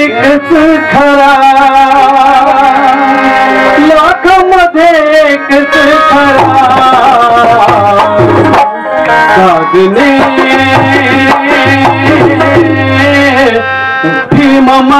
सुखर लख मेश अग्ना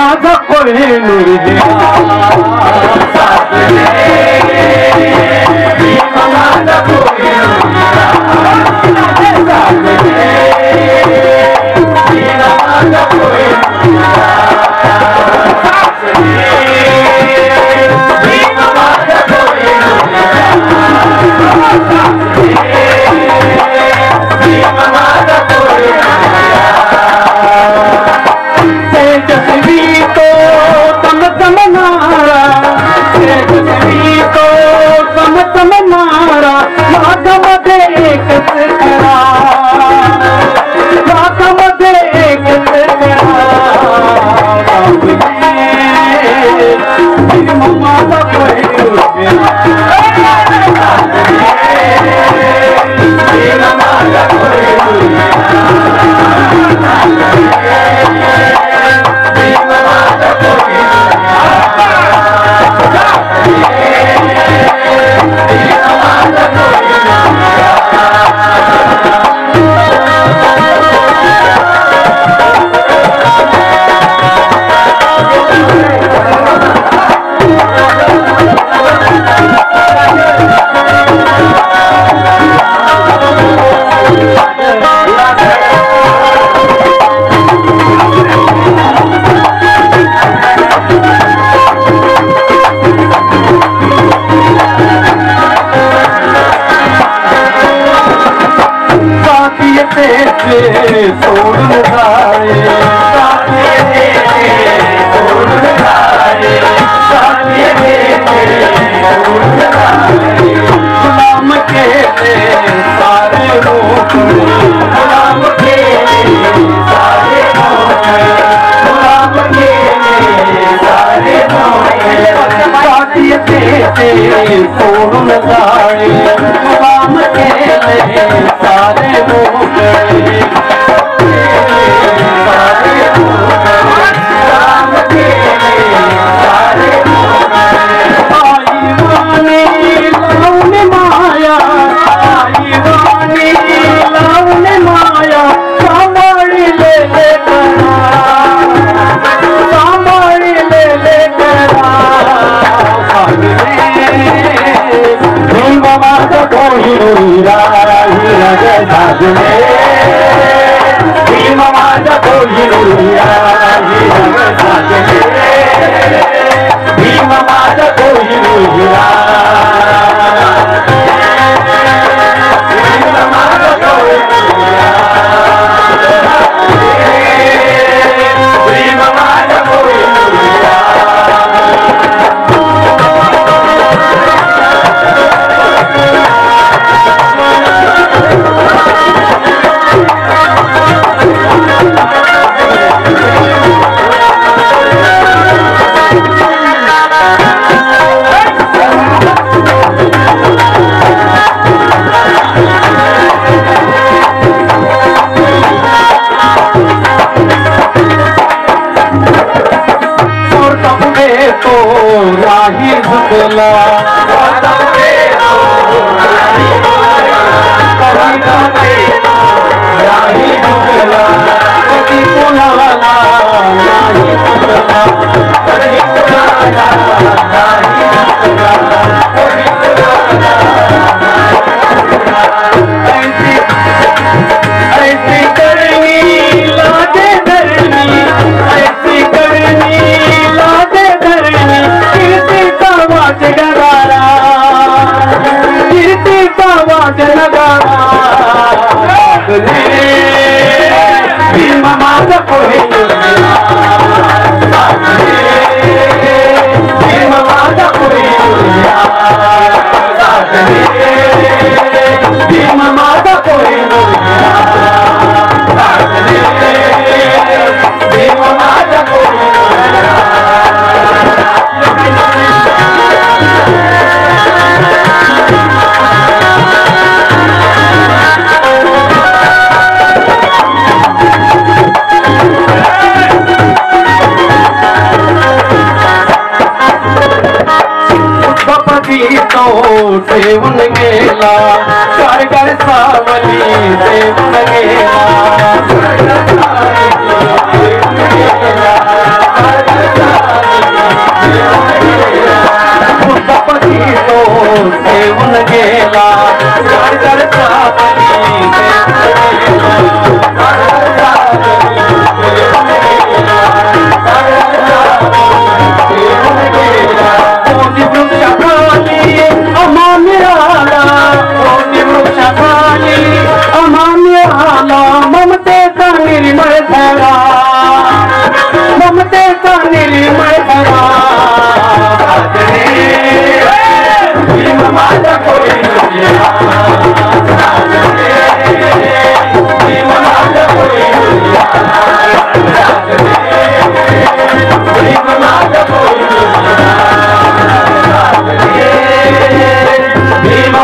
तेरे ते छोड़ जाए साथी तेरे छोड़ जाए साथी तेरे छोड़ जाए गुलाम के ते सारे लोग Allah. ਤੇ ਨਗਾਰਾ ਲੈ ਵੀ ਮਮਾ ਤੇ से उनमेला कर कर सावली से उनमेला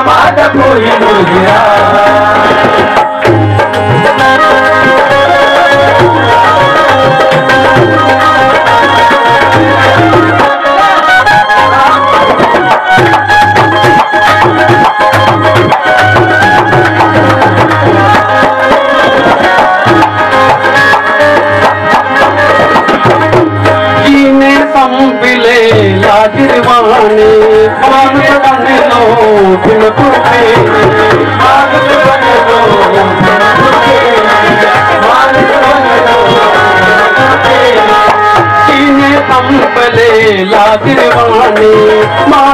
amada por elogiar.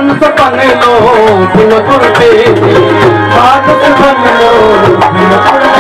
من تو پننه لو پنن گرتي باد تننه لو من